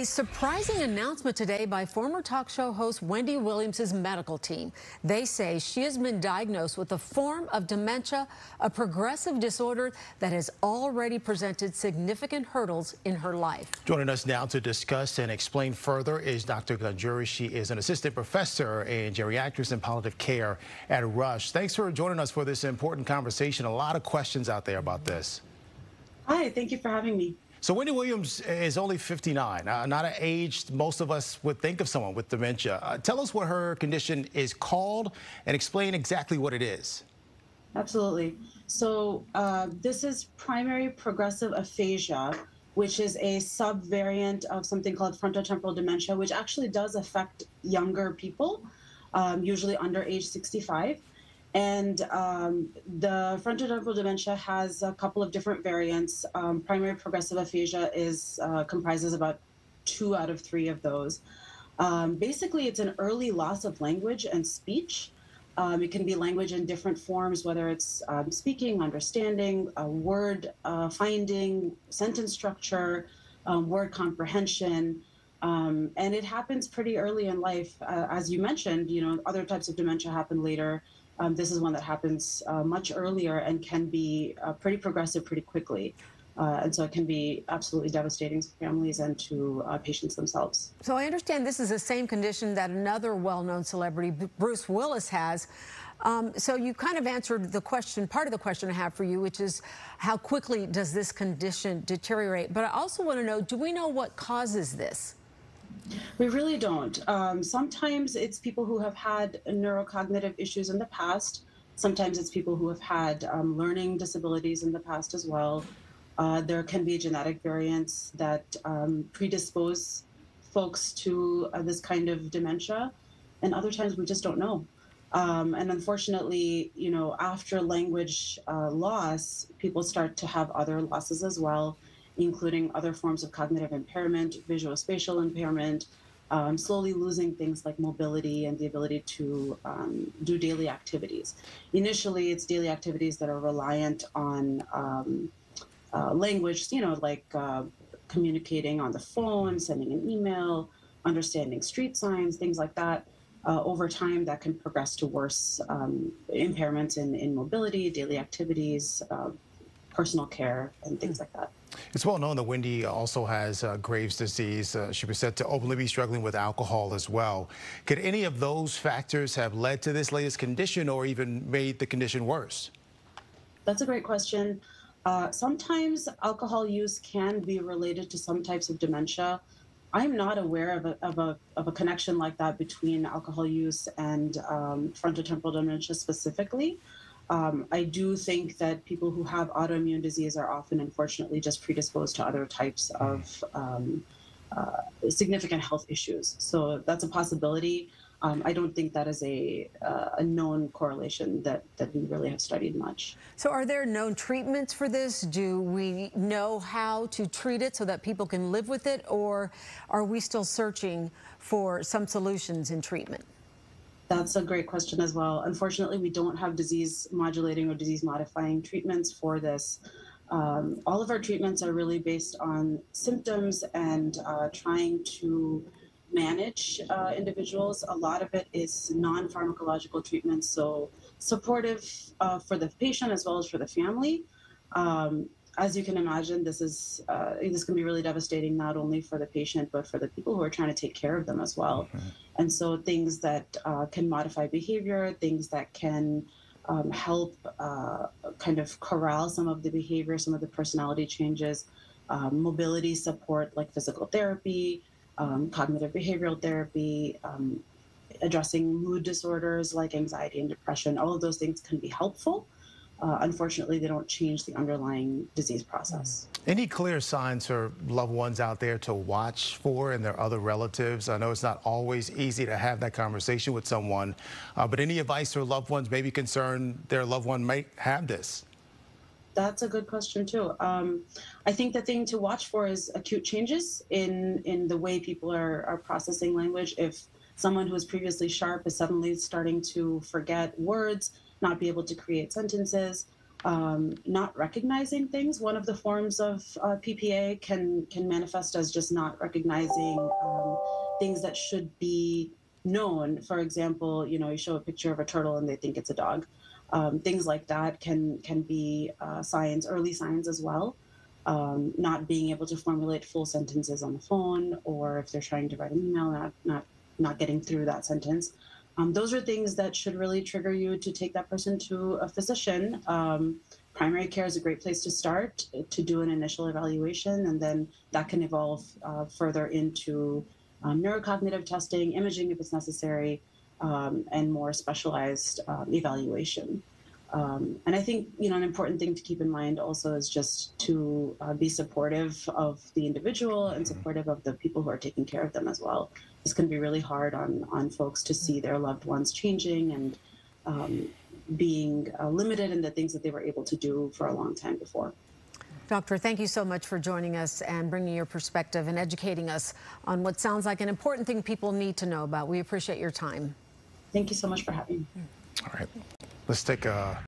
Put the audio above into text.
A surprising announcement today by former talk show host Wendy Williams' medical team. They say she has been diagnosed with a form of dementia, a progressive disorder that has already presented significant hurdles in her life. Joining us now to discuss and explain further is Dr. Ganjuri. She is an assistant professor in geriatrics and palliative care at Rush. Thanks for joining us for this important conversation. A lot of questions out there about this. Hi, thank you for having me. So Wendy Williams is only 59, uh, not an age most of us would think of someone with dementia. Uh, tell us what her condition is called and explain exactly what it is. Absolutely. So uh, this is primary progressive aphasia, which is a subvariant of something called frontotemporal dementia, which actually does affect younger people, um, usually under age 65. And um, the frontotemporal dementia has a couple of different variants. Um, primary progressive aphasia is uh, comprises about two out of three of those. Um, basically, it's an early loss of language and speech. Um, it can be language in different forms, whether it's um, speaking, understanding, word uh, finding, sentence structure, um, word comprehension. And it happens pretty early in life. Uh, as you mentioned, you know, other types of dementia happen later. Um, this is one that happens uh, much earlier and can be uh, pretty progressive pretty quickly. Uh, and so it can be absolutely devastating to families and to uh, patients themselves. So I understand this is the same condition that another well-known celebrity, Bruce Willis, has. Um, so you kind of answered the question, part of the question I have for you, which is how quickly does this condition deteriorate? But I also want to know, do we know what causes this? We really don't. Um, sometimes it's people who have had neurocognitive issues in the past. Sometimes it's people who have had um, learning disabilities in the past as well. Uh, there can be genetic variants that um, predispose folks to uh, this kind of dementia, and other times we just don't know. Um, and unfortunately, you know, after language uh, loss, people start to have other losses as well including other forms of cognitive impairment, visual spatial impairment, um, slowly losing things like mobility and the ability to um, do daily activities. Initially, it's daily activities that are reliant on um, uh, language, you know, like uh, communicating on the phone, sending an email, understanding street signs, things like that. Uh, over time, that can progress to worse um, impairments in, in mobility, daily activities, uh, personal care, and things like that. It's well known that Wendy also has uh, Graves' disease. Uh, she was said to openly be struggling with alcohol as well. Could any of those factors have led to this latest condition or even made the condition worse? That's a great question. Uh, sometimes alcohol use can be related to some types of dementia. I'm not aware of a, of a, of a connection like that between alcohol use and um, frontotemporal dementia specifically. Um, I do think that people who have autoimmune disease are often, unfortunately, just predisposed to other types hmm. of um, uh, significant health issues. So that's a possibility. Um, I don't think that is a, uh, a known correlation that, that we really have studied much. So are there known treatments for this? Do we know how to treat it so that people can live with it? Or are we still searching for some solutions in treatment? That's a great question as well. Unfortunately, we don't have disease modulating or disease modifying treatments for this. Um, all of our treatments are really based on symptoms and uh, trying to manage uh, individuals. A lot of it is non pharmacological treatments, so supportive uh, for the patient as well as for the family. Um, as you can imagine, this is uh, this can be really devastating not only for the patient but for the people who are trying to take care of them as well. And so, things that uh, can modify behavior, things that can um, help uh, kind of corral some of the behavior, some of the personality changes, um, mobility support like physical therapy, um, cognitive behavioral therapy, um, addressing mood disorders like anxiety and depression. All of those things can be helpful uh, unfortunately, they don't change the underlying disease process. Any clear signs for loved ones out there to watch for and their other relatives? I know it's not always easy to have that conversation with someone, uh, but any advice for loved ones maybe concerned their loved one might have this? That's a good question too. Um, I think the thing to watch for is acute changes in in the way people are, are processing language. If someone who was previously sharp is suddenly starting to forget words, not be able to create sentences. um, not recognizing things. One of the forms of uh, PPA can can manifest as just not recognizing um, things that should be known. For example, you know, you show a picture of a turtle and they think it's a dog. Um, things like that can can be uh, signs, early signs as well. Um, not being able to formulate full sentences on the phone, or if they're trying to write an email, not not not getting through that sentence. Um, those are things that should really trigger you to take that person to a physician. Um, primary care is a great place to start to do an initial evaluation, and then that can evolve uh, further into um, neurocognitive testing, imaging if it's necessary, um, and more specialized um, evaluation. Um, and I think you know an important thing to keep in mind also is just to uh, be supportive of the individual and supportive of the people who are taking care of them as well. This can be really hard on on folks to see their loved ones changing and um, being uh, limited in the things that they were able to do for a long time before. Doctor, thank you so much for joining us and bringing your perspective and educating us on what sounds like an important thing people need to know about. We appreciate your time. Thank you so much for having me. All right. Let's take a